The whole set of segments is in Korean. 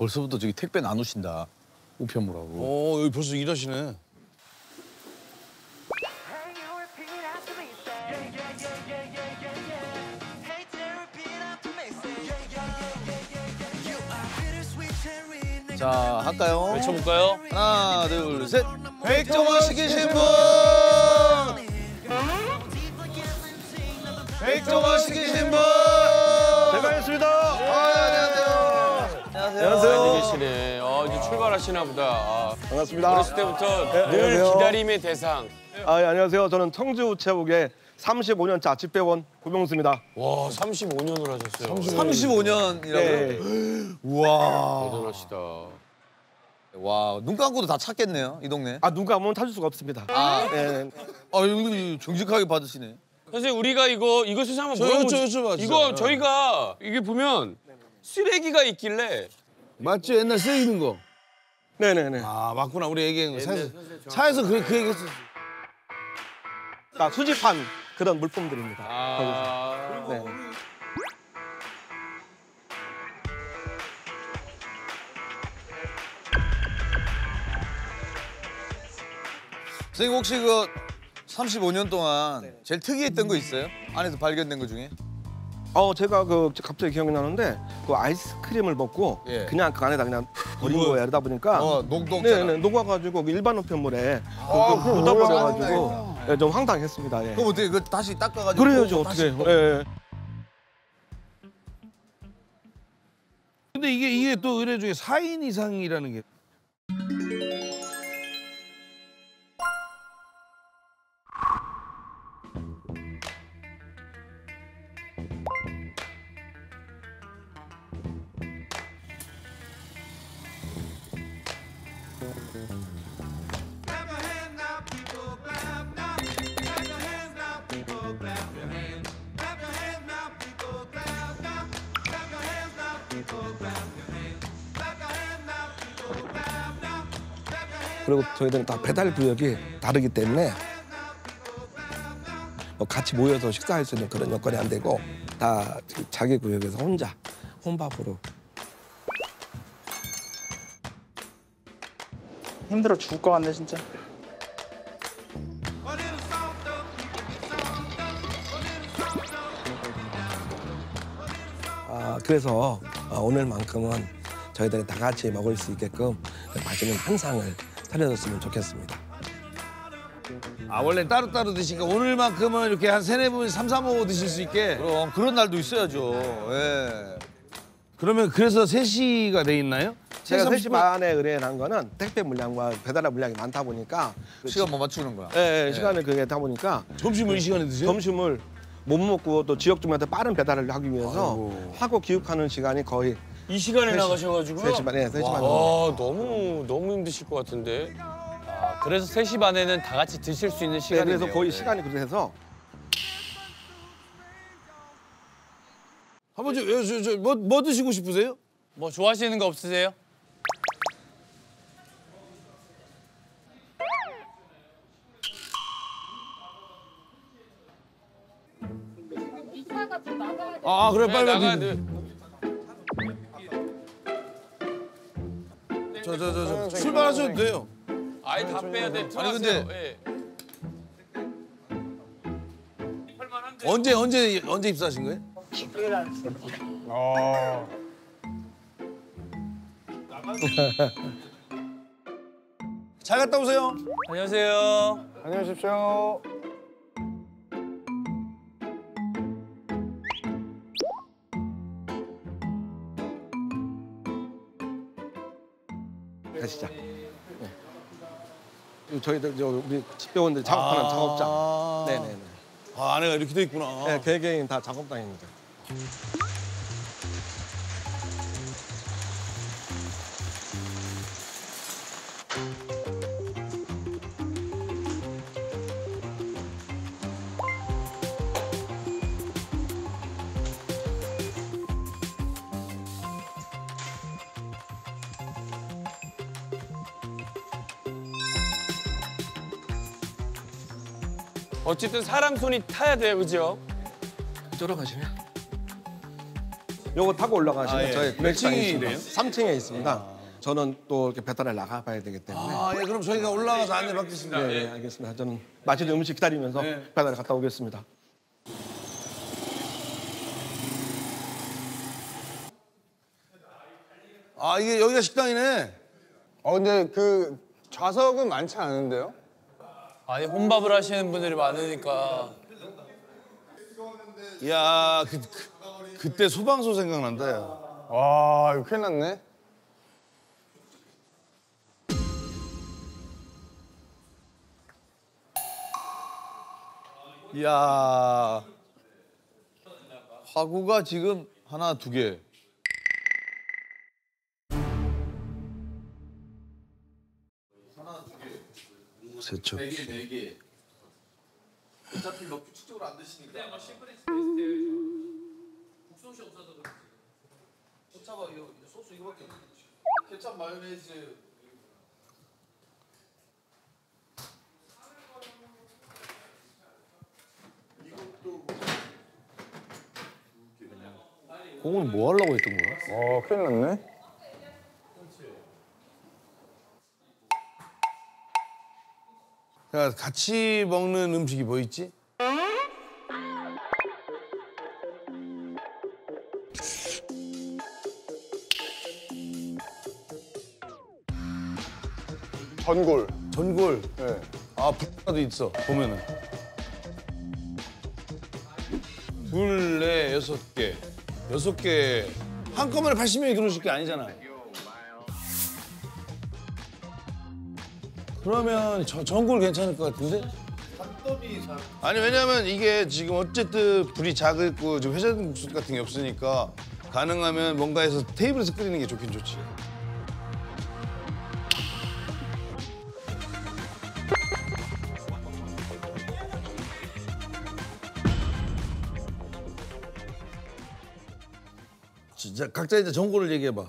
벌써부터 저기 택배 나누신다. 우편물하고. 어 여기 벌써 일하시네. 자, 할까요? 외쳐볼까요? 하나, 둘, 셋. 백종원 시키신 분! 하시나 보다. 아, 반갑습니다. 어렸을 때부터 네, 늘 안녕하세요. 기다림의 대상. 아, 예, 안녕하세요. 저는 청주 우체국의 35년차 집배원 구병수입니다. 와, 35년을 하셨어요. 35 년이라고요? 네. 우와. 대단하시다. 와, 눈 감고도 다 찾겠네요, 이 동네. 아, 누가 오면 찾을 수가 없습니다. 아, 네. 아, 여기 정직하게 받으시네. 선생님, 우리가 이거 이거 수사 한번 저 진짜. 이거 저희가 이게 보면 쓰레기가 있길래 맞죠? 옛날 쓰레기는 거. 네네네. 아 맞구나 우리 얘기한 거. 차에서, 차에서 그, 그 얘기했어. 다 수집한 그런 물품들입니다. 아, 네. 선생님 혹시 그 35년 동안 제일 특이했던 거 있어요? 안에서 발견된 거 중에? 어, 제가 그 갑자기 기억이 나는데 그 아이스크림을 먹고 예. 그냥 그 안에다 그냥 버린 거예요. 이러다 보니까 어, 녹독. 네네 녹아가지고 그 일반 우편물에 아, 그 그럼 묻어버려가지고 예, 좀 황당했습니다. 예. 그럼 어떻게 그 다시 닦아가지고? 그래야죠 또 어떻게? 다시 예, 예. 근데 이게 이게 또 의뢰 중에 4인 이상이라는 게. 그리고 저희들은 다 배달 구역이 다르기 때문에 뭐 같이 모여서 식사할 수 있는 그런 여건이 안 되고 다 자기 구역에서 혼자 혼밥으로 힘들어 죽을 것 같네 진짜. 아 그래서 어, 오늘만큼은 저희들이 다 같이 먹을 수 있게끔 맛있는 한 상을 차려줬으면 좋겠습니다. 아 원래 따로따로 드시니까 오늘만큼은 이렇게 한 세네 분 삼삼오오 드실 수 있게. 그럼 그런 날도 있어야죠. 예. 그러면 그래서 3시가 돼 있나요? 제가 3, 3시 반에 의뢰한 거는 택배 물량과 배달할 물량이 많다 보니까 시간 못 맞추는 거야. 예, 예, 시간을 그게 다 보니까 점심을 이 시간에 드세요? 점심을 못 먹고 또 지역 주민한테 빠른 배달을 하기 위해서 아이고. 하고 기육하는 시간이 거의 이 시간에 세 시- 나가셔가지고요. 세시 반에 세시 반. 아, 너무 너무 힘드실 것 같은데. 아, 그래서 3시 반에는 다 같이 드실 수 있는 네, 시간이네요. 그래서 거의 시간이 그래서 한번 저, 저, 저, 뭐, 뭐 드시고 싶으세요? 뭐 좋아하시는 거 없으세요? 나가, 빨리. 네. 저저 저 저, 출발하셔도 돼요. 아예 다 빼야 돼. 아니, 근데- 예. 언제 언제 언제 입사하신 거예요? 잘 갔다 오세요. 안녕하세요. 안녕히 계십시오. 시죠. 네. 저희들 저 우리 집배원들 작업하는 작업장. 네네네. 아 안에가 이렇게 돼 있구나. 네, 개개인 다 작업장입니다. 어쨌든 사람 손이 타야 돼요, 그죠? 가시면. 요거 타고 올라가시면 아, 예. 저희 몇 층이래요? 3층에 있습니다. 저는 또 이렇게 배달을 나가봐야 되기 때문에. 아, 예, 그럼 저희가 올라가서 안내 받겠습니다. 네, 네, 알겠습니다. 저는 맛있는 음식 기다리면서 배달 갔다 오겠습니다. 아, 이게 여기가 식당이네. 어 근데 그 좌석은 많지 않은데요? 아니 혼밥을 하시는 분들이 많으니까 야, 그, 그, 그때 소방서 생각난다, 야. 와 이거 큰일 났네. 이야. 화구가 지금 하나, 두 개. 세척. 네 개, 네 개. 어차피 뭐 규칙적으로 안 드시니까. 국소시 없어서 그렇지. 케찹 이거 소스 이거밖에 없어. 케찹 마요네즈. 그건 뭐 하려고 했던 거야? 어 큰일 났네. 야, 같이 먹는 음식이 뭐 있지? 전골. 전골. 네. 아, 불도 있어. 보면은. 둘, 넷, 여섯 개. 여섯 개. 한꺼번에 80명이 들어오실 게 아니잖아. 그러면 저, 전골 괜찮을 것 같은데? 아니 왜냐면 이게 지금 어쨌든 불이 작고 지금 회전 국수 같은 게 없으니까 가능하면 뭔가에서 테이블에서 끓이는 게 좋긴 좋지. 진짜 각자 이제 전골을 얘기해봐.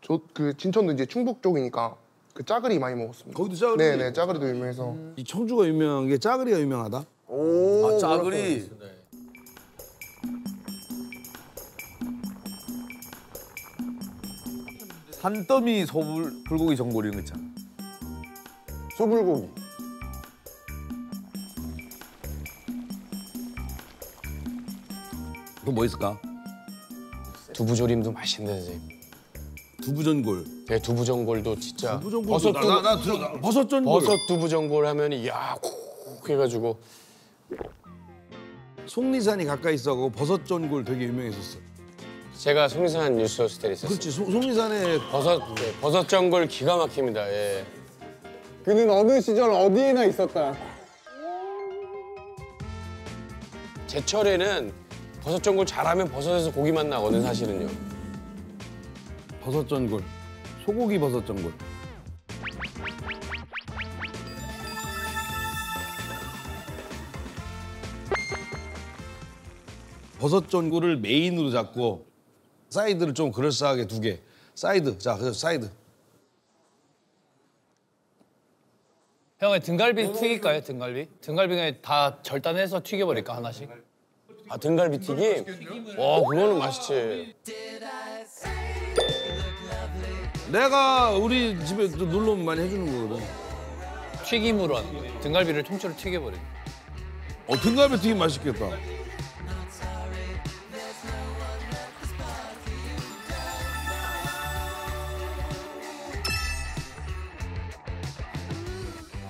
저 그 진천도 이제 충북 쪽이니까 그 짜글이 많이 먹었습니다. 거기도 짜글이? 네네 짜글이도 유명해서. 이 청주가 유명한 게 짜글이가 유명하다. 오. 아, 짜글이. 산더미 소불 불고기 전골 이런 거 있잖아. 소불고기. 또 뭐 있을까? 두부조림도 맛있는데 선생님. 두부전골. 제 두부전골도 진짜 두부전골. 버섯 나, 두부 나, 나 들어. 버섯 전골. 버섯 두부전골 하면 이야 콕 해가지고 속리산이 가까이 있어고 버섯 전골 되게 유명했었어. 제가 송리산 뉴스 호스텔에 있었어요. 그렇지. 소- 속리산에 버섯 네, 버섯 전골 기가 막힙니다. 예. 그는 어느 시절 어디에나 있었다. 제철에는 버섯 전골 잘하면 버섯에서 고기맛 나거든 사실은요. 버섯 전골. 소고기 버섯 전골. 버섯 전골을 메인으로 잡고 사이드를 좀 그럴싸하게 두 개. 사이드. 자, 그래서 사이드. 형의 등갈비 튀길까요 등갈비? 등갈비 그냥 다 절단해서 튀겨버릴까 하나씩? 아 등갈비 튀김? 와 그거는 맛있지. 내가 우리 집에 또 놀러 오면 많이 해주는 거거든. 튀김으로 하는 거예요. 등갈비를 통째로 튀겨버려. 어, 등갈비 튀김 맛있겠다.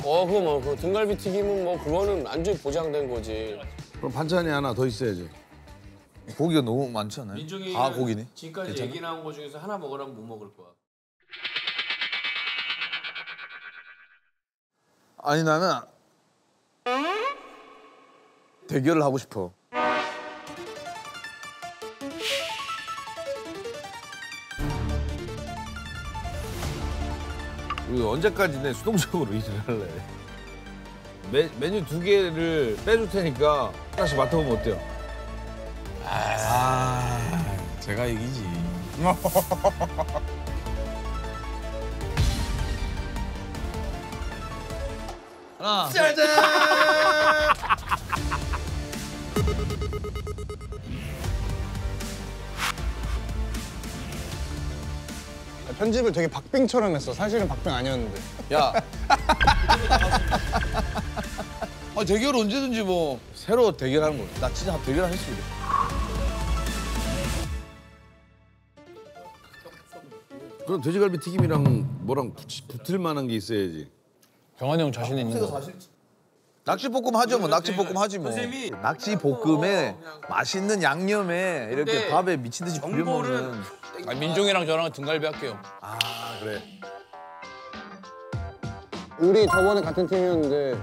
어 그거 뭐 그거 등갈비 튀김은 뭐 그거는 완전히 보장된 거지. 그럼 반찬이 하나 더 있어야지. 고기가 너무 많지 않아요? 다 고기네. 지금까지 얘기 나온 거 중에서 하나 먹으라면 못 먹을 거야. 아니 나는 대결을 하고 싶어. 우리 언제까지 내 수동적으로 일을 할래? 메, 메뉴 두 개를 빼줄 테니까 하나씩 맡아보면 어때요? 제가 이기지. 하나, 편집을 되게 박빙처럼 했어. 사실은 박빙 아니었는데. 야. 아, 대결 언제든지 뭐 새로 대결하는 거야. 나 진짜 대결 했어. 그럼 돼지갈비 튀김이랑 뭐랑 붙, 붙을 만한 게 있어야지. 병환이 형 자신 있는 거. 낙지볶음 하죠, 뭐. 낙지볶음 하지 뭐. 낙지볶음에 맛있는 양념에 이렇게 밥에 미친 듯이 비벼 먹는. 아, 민종이랑 저랑 등갈비 할게요. 아, 그래. 우리 저번에 같은 팀이었는데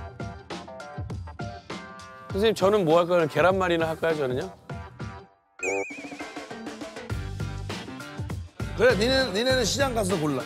선생님 저는 뭐 할까요? 계란말이나 할까요 저는요? 그래, 니네, 니네는 시장 가서 골라.